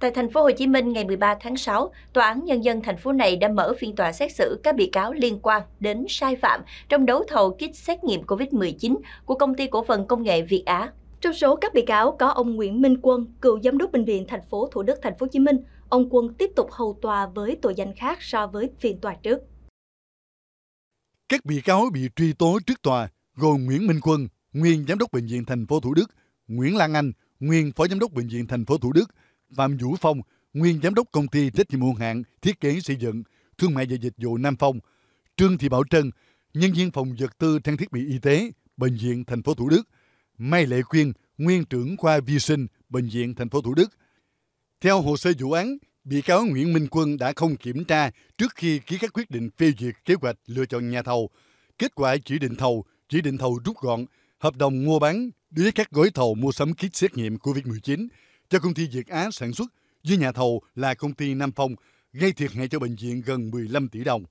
Tại thành phố Hồ Chí Minh ngày 13 tháng 6, Tòa án Nhân dân thành phố này đã mở phiên tòa xét xử các bị cáo liên quan đến sai phạm trong đấu thầu kit xét nghiệm COVID-19 của công ty cổ phần công nghệ Việt Á. Trong số các bị cáo có ông Nguyễn Minh Quân, cựu giám đốc bệnh viện thành phố Thủ Đức thành phố Hồ Chí Minh. Ông Quân tiếp tục hầu tòa với tội danh khác so với phiên tòa trước. Các bị cáo bị truy tố trước tòa gồm Nguyễn Minh Quân, nguyên giám đốc bệnh viện thành phố Thủ Đức, Nguyễn Lan Anh, nguyên phó giám đốc bệnh viện thành phố Thủ Đức, Phạm Vũ Phong, nguyên giám đốc công ty trách nhiệm hữu hạn thiết kế xây dựng, thương mại và dịch vụ Nam Phong, Trương Thị Bảo Trân, nhân viên phòng vật tư trang thiết bị y tế, bệnh viện thành phố Thủ Đức, Mai Lệ Quyên, nguyên trưởng khoa vi sinh, bệnh viện thành phố Thủ Đức. Theo hồ sơ vụ án, bị cáo Nguyễn Minh Quân đã không kiểm tra trước khi ký các quyết định phê duyệt kế hoạch lựa chọn nhà thầu. Kết quả chỉ định thầu, chỉ định thầu rút gọn, hợp đồng mua bán đối với các gói thầu mua sắm kit xét nghiệm COVID-19 cho công ty Việt Á sản xuất với nhà thầu là công ty Nam Phong, gây thiệt hại cho bệnh viện gần 15 tỷ đồng.